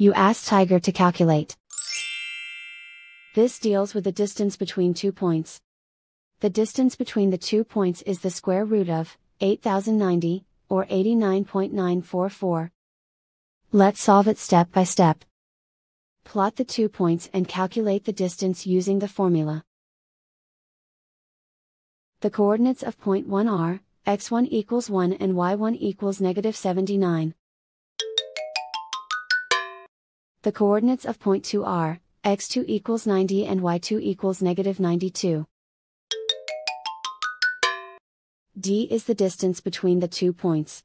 You ask Tiger to calculate. This deals with the distance between two points. The distance between the two points is the square root of 8090, or 89.944. Let's solve it step by step. Plot the two points and calculate the distance using the formula. The coordinates of point 1 are, x1 equals 1 and y1 equals negative 79. The coordinates of point 2 are, x2 equals 90 and y2 equals negative 92. D is the distance between the two points.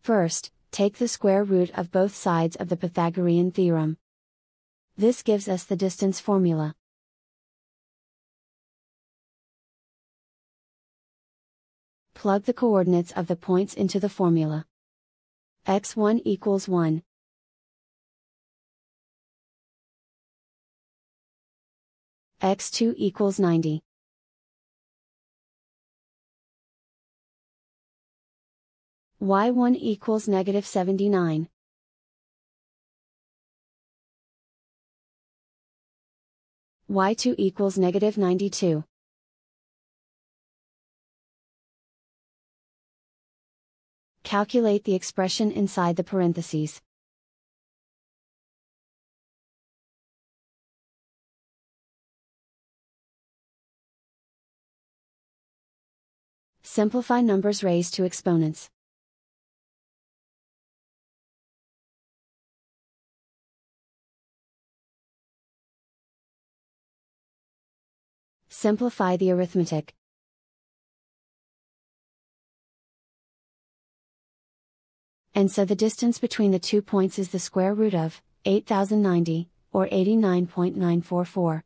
First, take the square root of both sides of the Pythagorean theorem. This gives us the distance formula. Plug the coordinates of the points into the formula. x1 equals 1. x2 equals 90. y1 equals negative 79. y2 equals negative 92. Calculate the expression inside the parentheses. Simplify numbers raised to exponents. Simplify the arithmetic. And so the distance between the two points is the square root of 8090, or 89.944.